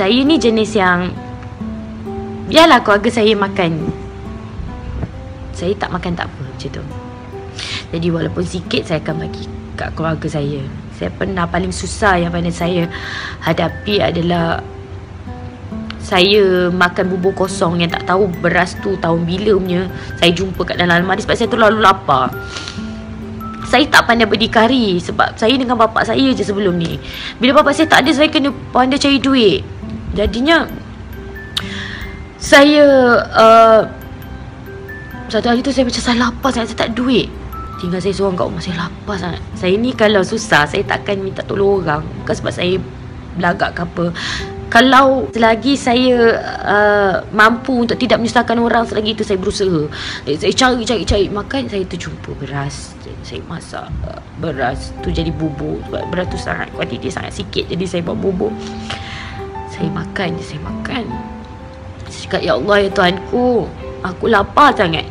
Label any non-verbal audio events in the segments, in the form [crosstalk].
saya ni jenis yang Biarlah keluarga saya makan. Saya tak makan tak apa macam tu. Jadi walaupun sikit saya akan bagi kat keluarga saya. Saya pernah paling susah yang mana saya hadapi adalah saya makan bubur kosong yang tak tahu beras tu tahun bila punya. Saya jumpa kat dalam almari sebab saya terlalu lapar. Saya tak pandai berdikari sebab saya dengan bapak saya je sebelum ni. Bila bapak saya tak ada saya kena pandai cari duit jadinya saya uh, satu hari tu saya macam saya lapar sangat saya tak duit. Tinggal saya seorang kat rumah saya lapar sangat. Saya ni kalau susah saya takkan minta tolong orang. Bukan sebab saya belagak ke apa. Kalau selagi saya uh, mampu untuk tidak menyusahkan orang selagi itu saya berusaha. Eh, saya cari cari cari. Makan saya terjumpa beras. Saya masak uh, beras tu jadi bubur sebab beras tu sangat kuantiti sangat sikit. Jadi saya buat bubur saya makan saya makan. Saya cakap ya Allah ya Tuhanku aku lapar sangat.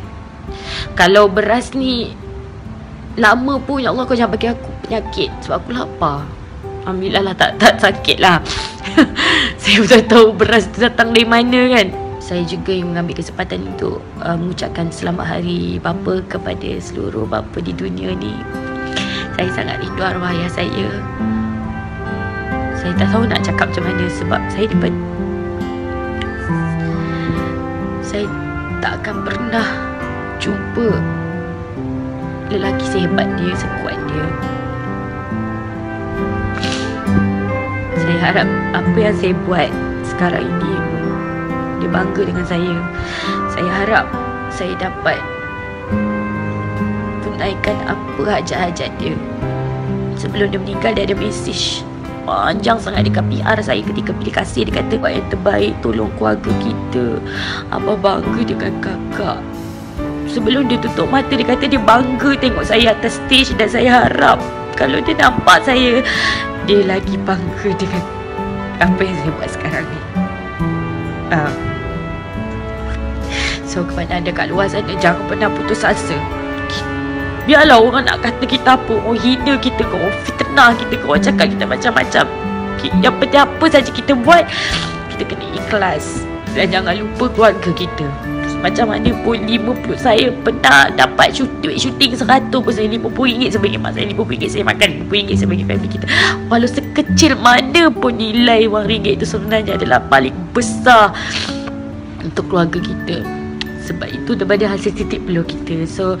Kalau beras ni lama pun ya Allah kau jangan bagi aku penyakit sebab aku lapar. Alhamdulillah lah tak, tak sakit lah. [laughs] Saya sudah tahu beras tu datang dari mana kan. Saya juga yang mengambil kesempatan untuk uh, Mengucapkan selamat hari bapa kepada seluruh bapa di dunia ni. Saya sangat rindu arwah ayah saya Saya tak tahu nak cakap macam mana sebab saya dapat Saya tak akan pernah jumpa Lelaki sehebat dia, sekuat dia. Saya harap apa yang saya buat sekarang ini Dia bangga dengan saya. Saya harap saya dapat Tunaikan apa hajat-hajat dia Sebelum dia meninggal dia ada mesej Panjang sangat dekat PR saya ketika pilih kasih Dia kata buat yang terbaik tolong keluarga kita Abah bangga dengan kakak Sebelum dia tutup mata dia kata dia bangga tengok saya atas stage Dan saya harap kalau dia nampak saya dia lagi bangga dengan apa yang saya buat sekarang ni. Uh. So kepada anda kat luar sana jangan pernah putus asa. Biarlah orang nak kata kita apa, orang hina kita ke, orang fitnah kita ke, orang cakap kita macam-macam. Yang penting apa saja kita buat, kita kena ikhlas. Dan jangan lupa keluarga kita. Macam mana pun 50 saya pernah dapat duit syuting 100 pun saya RM50 saya bagi mak saya RM50 saya makan RM50 saya bagi family kita walau sekecil mana pun nilai wang ringgit itu sebenarnya adalah paling besar untuk keluarga kita sebab itu daripada hasil titik peluh kita so